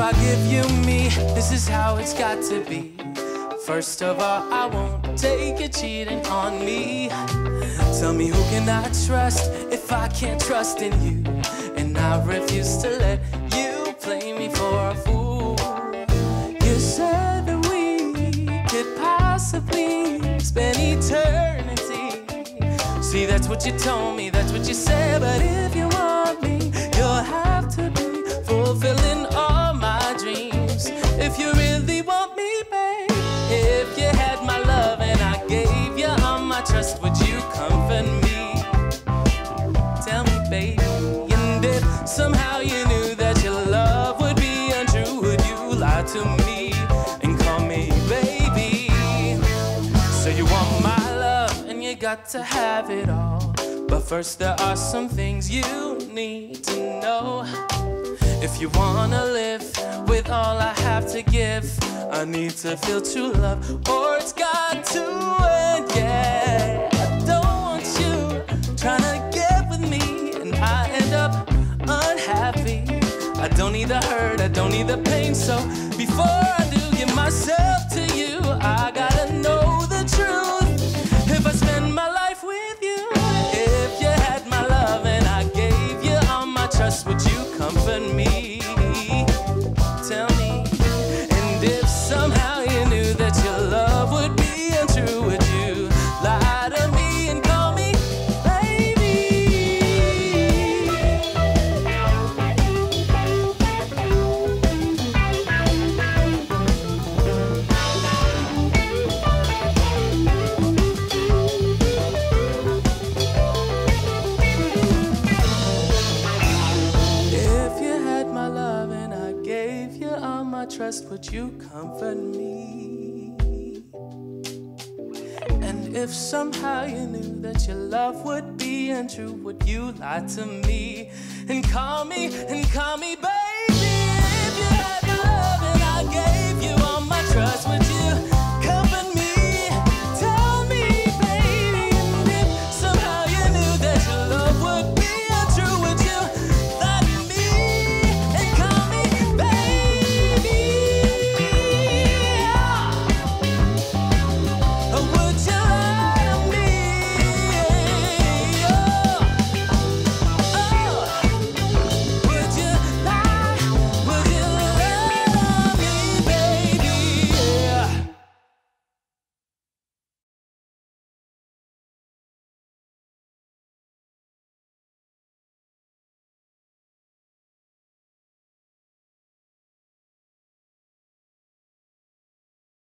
I give you me, this is how it's got to be. First of all, I won't take you cheating on me. Tell me who can I trust if I can't trust in you? And I refuse to let you play me for a fool. You said that we could possibly spend eternity. See, that's what you told me, that's what you said. But if you baby. And if somehow you knew that your love would be untrue, would you lie to me and call me baby? So you want my love and you got to have it all. But first, there are some things you need to know. If you wanna live with all I have to give, I need to feel true love, or it's got to don't need the hurt, I don't need the pain. So before I do give myself to you, I gotta know the truth. If I spend my life with you, if you had my love and I gave you all my trust, would you comfort me? My trust, would you comfort me? And if somehow you knew that your love would be untrue, would you lie to me and call me and call me baby?